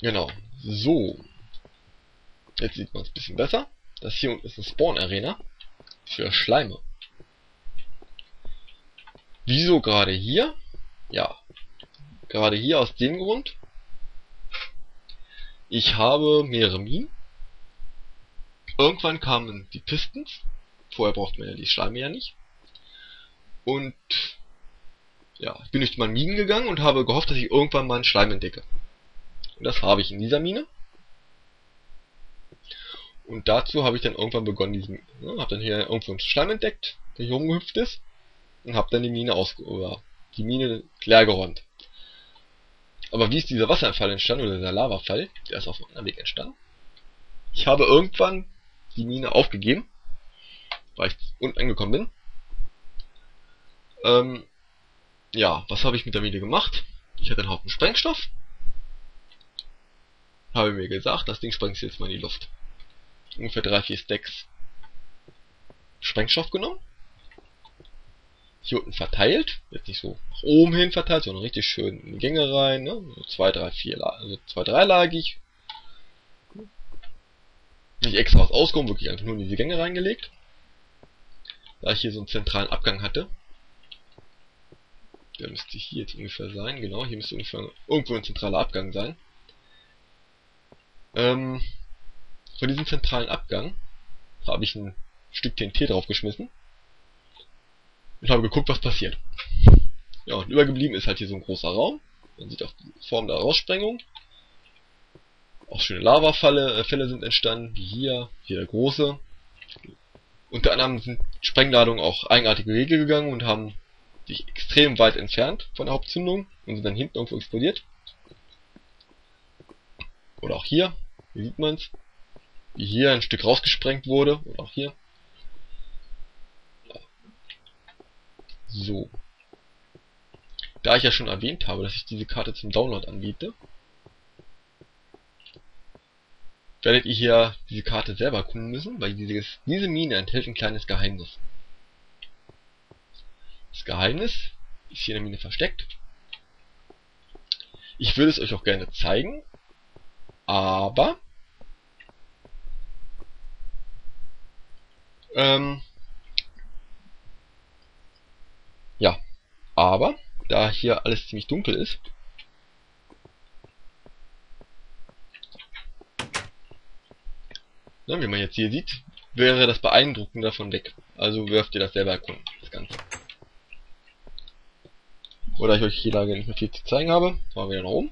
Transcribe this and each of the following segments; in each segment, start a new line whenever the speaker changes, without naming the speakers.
Genau. So. Jetzt sieht man es ein bisschen besser. Das hier unten ist eine Spawn-Arena. Für Schleime. Wieso gerade hier? Ja. Gerade hier aus dem Grund. Ich habe mehrere Minen. Irgendwann kamen die Pistons. Vorher braucht man ja die Schleime ja nicht. Und ja, ich bin durch meine Minen gegangen und habe gehofft, dass ich irgendwann mal einen Schleim entdecke. Und das habe ich in dieser Mine. Und dazu habe ich dann irgendwann begonnen, diesen, ne, habe dann hier irgendwo einen Schleim entdeckt, der hier rumgehüpft ist, und habe dann die Mine aus, oder die Mine leer geräumt. Aber wie ist dieser Wasserfall entstanden, oder dieser Lavafall, der ist auf einem Weg entstanden? Ich habe irgendwann die Mine aufgegeben, weil ich unten angekommen bin. Ähm, ja, was habe ich mit der Mine gemacht? Ich hatte einen Haufen Sprengstoff. Habe mir gesagt, das Ding sprengt jetzt mal in die Luft. Ungefähr 3-4 Stacks Sprengstoff genommen. Hier unten verteilt. Jetzt nicht so nach oben hin verteilt, sondern richtig schön in die Gänge rein. Ne? So 2, 3, 4, also 2, 3 lagig. Nicht extra was ausgehoben, wirklich einfach nur in diese Gänge reingelegt. Da ich hier so einen zentralen Abgang hatte, der müsste hier jetzt ungefähr sein, genau, hier müsste ungefähr irgendwo ein zentraler Abgang sein. Ähm, von diesem zentralen Abgang habe ich ein Stück TNT draufgeschmissen und habe geguckt, was passiert. Ja, und übergeblieben ist halt hier so ein großer Raum. Man sieht auch die Form der Raussprengung. Auch schöne Lavafälle äh, Fälle sind entstanden, wie hier, hier der große. Unter anderem sind Sprengladungen auch eigenartige Wege gegangen und haben sich extrem weit entfernt von der Hauptzündung und sind dann hinten irgendwo explodiert. Oder auch hier, sieht man's, wie hier ein Stück rausgesprengt wurde, oder auch hier. So. Da ich ja schon erwähnt habe, dass ich diese Karte zum Download anbiete, werdet ihr hier diese Karte selber erkunden müssen, weil dieses, diese Mine enthält ein kleines Geheimnis. Das Geheimnis ist hier in der Mine versteckt. Ich würde es euch auch gerne zeigen, aber ähm, ja, aber da hier alles ziemlich dunkel ist, ne, wie man jetzt hier sieht, wäre das Beeindruckende davon weg. Also werft ihr das selber erkunden, das Ganze. Oder ich euch hier Lage nicht mehr viel zu zeigen habe, fahren wir wieder nach oben.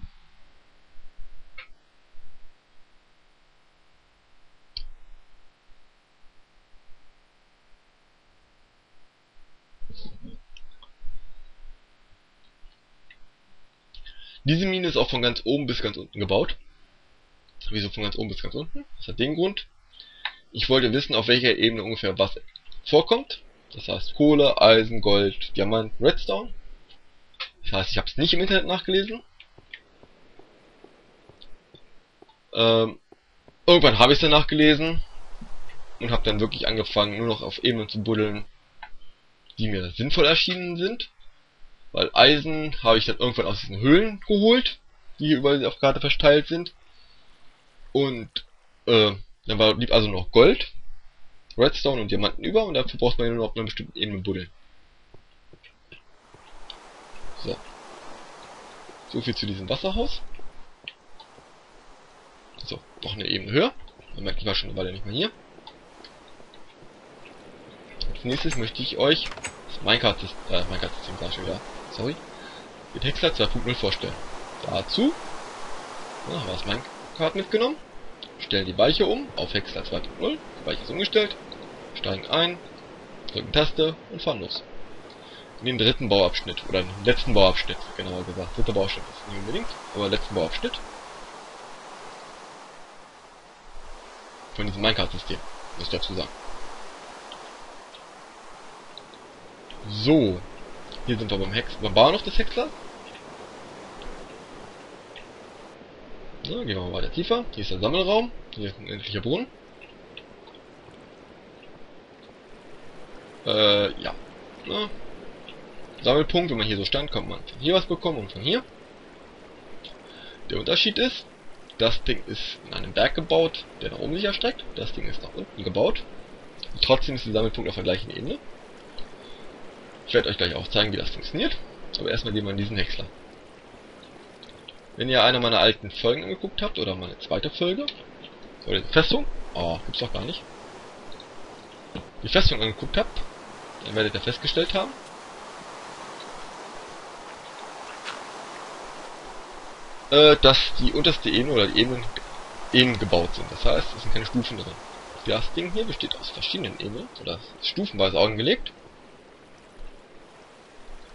Diese Mine ist auch von ganz oben bis ganz unten gebaut. Wieso von ganz oben bis ganz unten? Das hat den Grund. Ich wollte wissen, auf welcher Ebene ungefähr was vorkommt. Das heißt Kohle, Eisen, Gold, Diamant, Redstone. Das heißt, ich habe es nicht im Internet nachgelesen. Ähm, irgendwann habe ich es dann nachgelesen und habe dann wirklich angefangen, nur noch auf Ebenen zu buddeln, die mir sinnvoll erschienen sind. Weil Eisen habe ich dann irgendwann aus diesen Höhlen geholt, die hier überall auf Karte verteilt sind. Und äh, dann war, blieb also noch Gold, Redstone und Diamanten über und dafür braucht man nur noch auf einer bestimmten Ebene buddeln. So. So viel zu diesem Wasserhaus. So, noch eine Ebene höher. Man merkt, ich war schon eine Weile nicht mehr hier. Als nächstes möchte ich euch das Minecraft-System, äh, Minecraft-System schon wieder, sorry, den Hexer 2.0 vorstellen. Dazu, ja, haben wir das mitgenommen, stellen die Weiche um auf Hexer 2.0, die Weiche ist umgestellt, steigen ein, drücken Taste und fahren los in den dritten Bauabschnitt, oder den letzten Bauabschnitt, genauer gesagt. Dritter Bauabschnitt ist nicht unbedingt, aber letzten Bauabschnitt. Von diesem Minecraft-System, muss ich dazu sagen. So. Hier sind wir beim Hex, beim Bauernhof des Häcksler. So, gehen wir mal weiter tiefer. Hier ist der Sammelraum. Hier ist ein endlicher Brunnen. Äh, ja. Na, Sammelpunkt, wenn man hier so stand, kommt man von hier was bekommen und von hier. Der Unterschied ist, Das Ding ist in einem Berg gebaut, der nach oben sich erstreckt. Das Ding ist nach unten gebaut. Und trotzdem ist der Sammelpunkt auf der gleichen Ebene. Ich werde euch gleich auch zeigen, wie das funktioniert. Aber erstmal gehen wir in diesen Häcksler. Wenn ihr eine meiner alten Folgen angeguckt habt, oder meine zweite Folge, oder die Festung, oh, gibt's doch gar nicht, die Festung angeguckt habt, dann werdet ihr festgestellt haben, äh, dass die unterste Ebene oder die Ebenen Ebenen gebaut sind. Das heißt, es sind keine Stufen drin. Das Ding hier besteht aus verschiedenen Ebenen, oder ist stufenweise angelegt,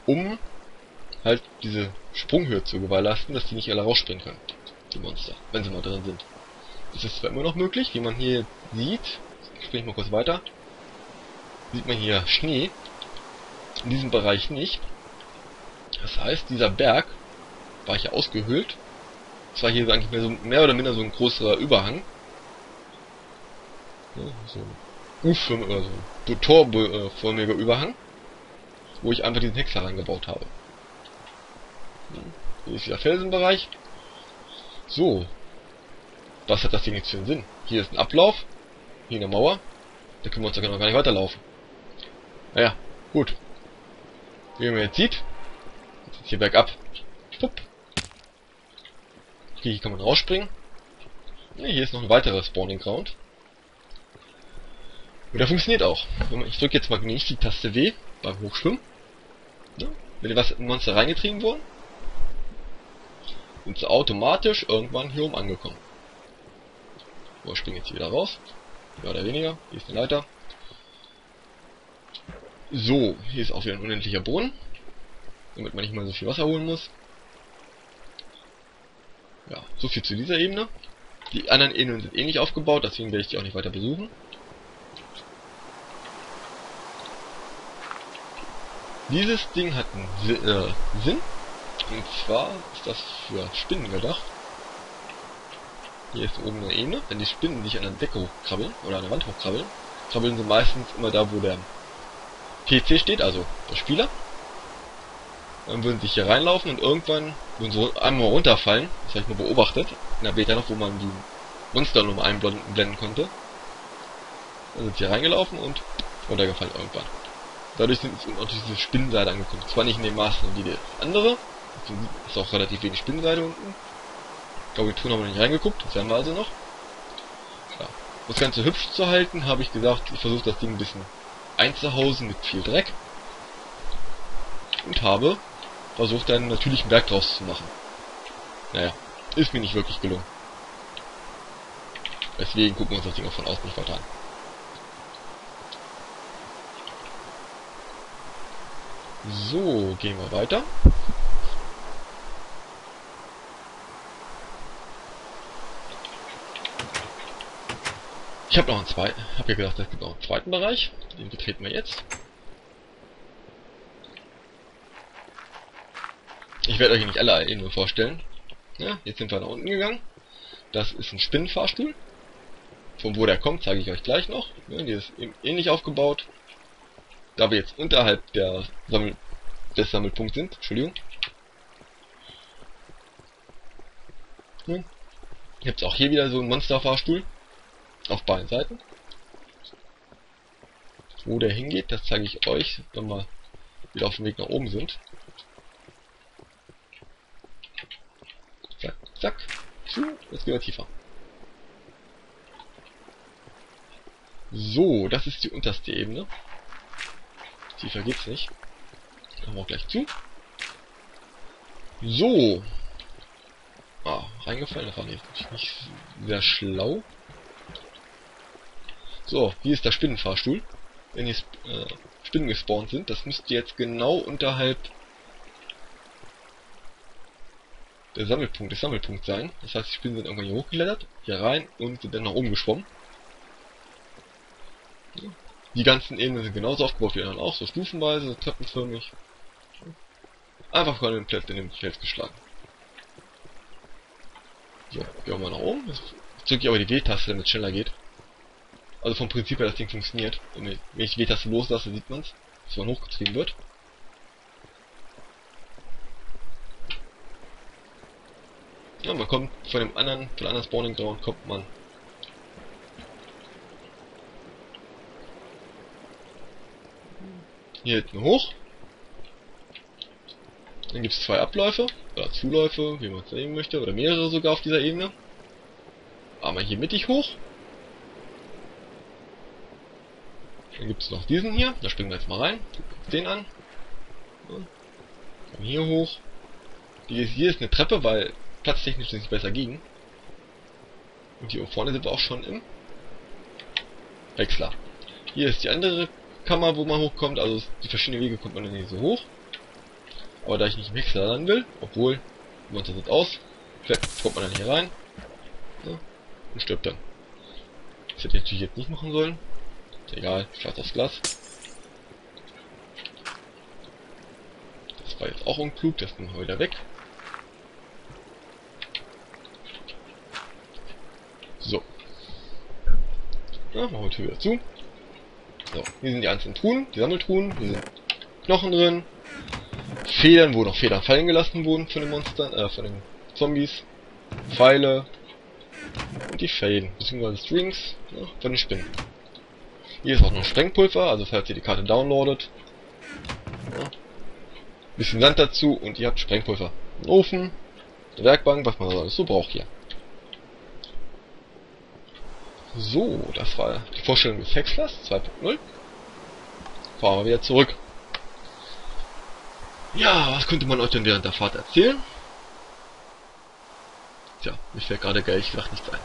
um halt diese Sprunghöhe zu gewährleisten, dass die nicht alle rausspringen können, die Monster, wenn sie mal drin sind. Das ist zwar immer noch möglich, wie man hier sieht, ich springe mal kurz weiter, sieht man hier Schnee, in diesem Bereich nicht. Das heißt, dieser Berg war hier ausgehöhlt. Es war hier eigentlich mehr, so, mehr oder minder so ein großer Überhang. So ein U-förmiger, so ein torförmiger Überhang, wo ich einfach diesen Hexer reingebaut habe. Hier ist der Felsenbereich. So. Was hat das Ding jetzt für einen Sinn? Hier ist ein Ablauf. Hier eine Mauer. Da können wir uns ja noch gar nicht weiterlaufen. Naja, gut. Wie man jetzt sieht, jetzt hier bergab. Pupp. Okay, hier kann man rausspringen. Ja, hier ist noch ein weiterer Spawning Ground. Und der funktioniert auch. Ich drücke jetzt mal nicht die Taste W beim Hochschwimmen. Wenn was Monster reingetrieben wurden, sind sie automatisch irgendwann hier oben angekommen. So, ich springe jetzt hier wieder raus. Mehr oder weniger. Hier ist eine Leiter. So, hier ist auch wieder ein unendlicher Brunnen. Damit man nicht mal so viel Wasser holen muss. Ja, so viel zu dieser Ebene. Die anderen Ebenen sind ähnlich aufgebaut, deswegen werde ich die auch nicht weiter besuchen. Dieses Ding hat einen äh, Sinn. Und zwar ist das für Spinnen gedacht. Hier ist oben eine Ebene. Wenn die Spinnen nicht an der Decke hochkrabbeln oder an der Wand hochkrabbeln, krabbeln sie meistens immer da, wo der PC steht, also der Spieler. Dann würden sie hier reinlaufen und irgendwann würden sie einmal runterfallen. Das habe ich mal beobachtet. In der Beta noch, wo man die Monster nur einblenden konnte. Dann sind sie hier reingelaufen und runtergefallen irgendwann. Dadurch sind auf diese Spinnenseite angekommen. Zwar nicht in dem Maße wie die andere, ist auch relativ wenig Spinnenseite unten. Ich glaube, die Ton haben wir nicht reingeguckt, das werden wir also noch. Ja. Um das Ganze hübsch zu halten, habe ich gesagt, ich versuche das Ding ein bisschen einzuhausen mit viel Dreck. Und habe versucht, einen natürlichen Berg draus zu machen. Naja, ist mir nicht wirklich gelungen. Deswegen gucken wir uns das Ding auch von außen nicht weiter an. So, gehen wir weiter. Ich habe noch einen zweiten, habe ja gedacht, es gibt noch einen zweiten Bereich. Den betreten wir jetzt. Ich werde euch nicht alle nur vorstellen. Ja, jetzt sind wir nach unten gegangen. Das ist ein Spinnenfahrstuhl. Von wo der kommt, zeige ich euch gleich noch. Ja, die ist ähnlich aufgebaut. Da wir jetzt unterhalb der Sammel des Sammelpunkts sind. Entschuldigung. Hm. Gibt es auch hier wieder so einen Monsterfahrstuhl. Auf beiden Seiten. Wo der hingeht, das zeige ich euch, wenn wir wieder auf dem Weg nach oben sind. Zack, zack. Jetzt gehen wir tiefer. So, das ist die unterste Ebene. Tiefer geht's nicht. Kommen wir auch gleich zu. So. Ah, reingefallen, das war nicht, nicht sehr schlau. So, hier ist der Spinnenfahrstuhl. Wenn hier äh, Spinnen gespawnt sind, das müsste jetzt genau unterhalb der Sammelpunkt, des Sammelpunkts sein. Das heißt, die Spinnen sind irgendwann hier hochgeklettert, hier rein und sind dann nach oben geschwommen. Die ganzen Ebenen sind genauso aufgebaut wie anderen auch, so stufenweise, treppenförmig. Einfach komplett in den Fels geschlagen. So, gehen wir mal nach oben. Jetzt drücke ich aber die W-Taste, damit es schneller geht. Also vom Prinzip her das Ding funktioniert. Wenn ich die W-Taste loslasse, sieht man es, dass man hochgetrieben wird. Ja, man kommt von dem anderen, von der anderen Spawning Ground kommt man hier hinten hoch. Dann gibt es zwei Abläufe, oder Zuläufe, wie man es nehmen möchte, oder mehrere sogar auf dieser Ebene. Einmal hier mittig hoch. Dann gibt es noch diesen hier, da springen wir jetzt mal rein, den an. Dann hier hoch. Hier ist eine Treppe, weil platztechnisch ist es besser ging. Und hier vorne sind wir auch schon im Wechsler. Hier ist die andere Kammer, wo man hochkommt, also die verschiedenen Wege kommt man dann nicht so hoch. Aber da ich nicht im Wechsler landen will, obwohl, die Monster sind aus, kommt man dann hier rein ja, und stirbt dann. Das hätte ich natürlich jetzt nicht machen sollen. Ist egal, scheiß aufs Glas. Das war jetzt auch unklug, das machen wir wieder weg. So. Ja, machen wir die Tür wieder zu. So, hier sind die einzelnen Truhen, die Sammeltruhen, hier sind Knochen drin, Federn, wo noch Federn fallen gelassen wurden von den Monstern, äh, von den Zombies, Pfeile und die Fäden, beziehungsweise Strings ja, von den Spinnen. Hier ist auch noch Sprengpulver, also falls ihr die Karte downloadet. Ja, bisschen Sand dazu und ihr habt Sprengpulver. Einen Ofen, eine Werkbank, was man alles so braucht hier. So, das war die Vorstellung des Hexlers 2.0. Fahren wir wieder zurück. Ja, was könnte man euch denn während der Fahrt erzählen? Tja, mir fällt gerade ehrlich gesagt nichts ein.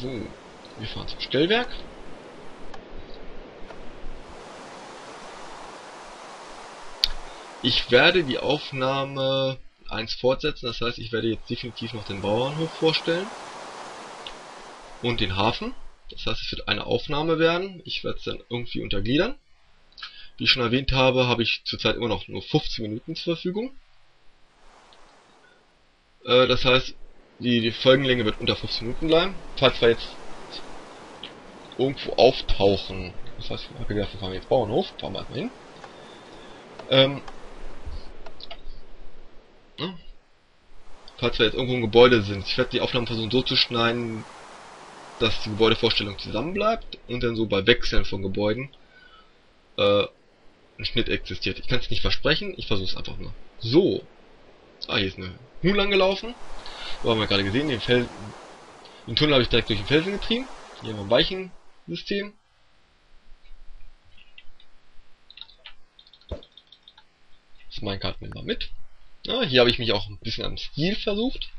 So, wir fahren zum Stellwerk. Ich werde die Aufnahme 1 fortsetzen. Das heißt, ich werde jetzt definitiv noch den Bauernhof vorstellen. Und den Hafen. Das heißt, es wird eine Aufnahme werden. Ich werde es dann irgendwie untergliedern. Wie ich schon erwähnt habe, habe ich zurzeit immer noch nur 15 Minuten zur Verfügung. Äh, das heißt, die, Folgenlänge wird unter 15 Minuten bleiben. Falls wir jetzt irgendwo auftauchen, das heißt, wir fahren jetzt Bauernhof, fahren wir erstmal hin. Ähm, Ne? Falls wir jetzt irgendwo im Gebäude sind. Ich werde die Aufnahmen versuchen so zu schneiden, dass die Gebäudevorstellung zusammenbleibt und dann so bei Wechseln von Gebäuden äh, ein Schnitt existiert. Ich kann es nicht versprechen, ich versuche es einfach nur. So. Ah, hier ist eine Huhn lang gelaufen. So haben wir gerade gesehen, den Felsen. Den Tunnel habe ich direkt durch den Felsen getrieben. Hier haben wir ein Weichensystem. Das Minecart nehmen wir mit. Ja, hier habe ich mich auch ein bisschen am Stil versucht.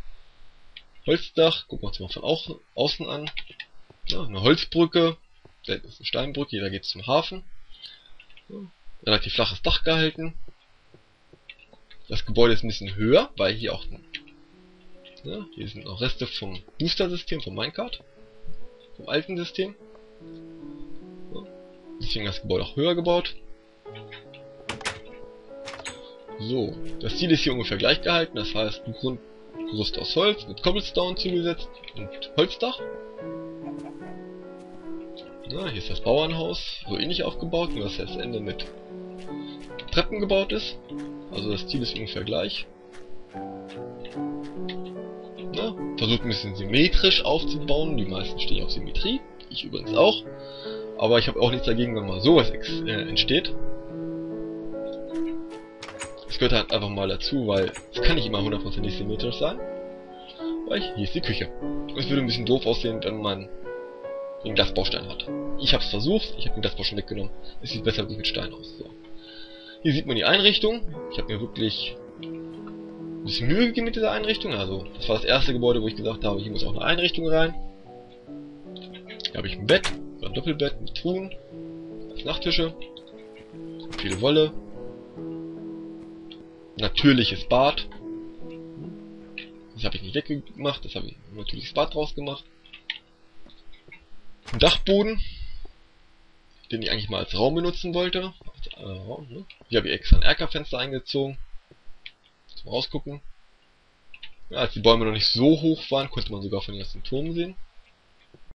Holzdach, gucken wir uns mal von au außen an. Ja, eine Holzbrücke, da ist eine Steinbrücke, hier geht es zum Hafen. Ja, relativ flaches Dach gehalten. Das Gebäude ist ein bisschen höher, weil hier auch ja, hier sind noch Reste vom Booster-System, vom Minecart. Vom alten System. Ja, deswegen das Gebäude auch höher gebaut. So, das Ziel ist hier ungefähr gleich gehalten, das heißt ein Grundgerüst aus Holz mit Cobblestone zugesetzt und Holzdach. Ja, hier ist das Bauernhaus, so ähnlich aufgebaut, nur dass das Ende mit Treppen gebaut ist. Also das Ziel ist ungefähr gleich. Ja, versucht ein bisschen symmetrisch aufzubauen, die meisten stehen auf Symmetrie, ich übrigens auch. Aber ich habe auch nichts dagegen, wenn mal sowas äh, entsteht. Das gehört halt einfach mal dazu, weil es kann nicht immer hundertprozentig symmetrisch sein. Weil hier ist die Küche. Es würde ein bisschen doof aussehen, wenn man einen Glasbaustein hat. Ich habe es versucht, ich habe den Glasbaustein weggenommen. Es sieht besser mit Stein aus. So. Hier sieht man die Einrichtung. Ich habe mir wirklich ein bisschen Mühe gegeben mit dieser Einrichtung. Also, das war das erste Gebäude, wo ich gesagt habe, hier muss auch eine Einrichtung rein. Hier habe ich ein Bett, ein Doppelbett mit Truhen, Nachttische, viele Wolle, natürliches Bad. Das habe ich nicht weggemacht, das habe ich ein natürliches Bad draus gemacht. Ein Dachboden, den ich eigentlich mal als Raum benutzen wollte. Äh, ne? Hier habe ich extra ein Erkerfenster eingezogen. Zum Rausgucken. Ja, als die Bäume noch nicht so hoch waren, konnte man sogar von den Turm sehen.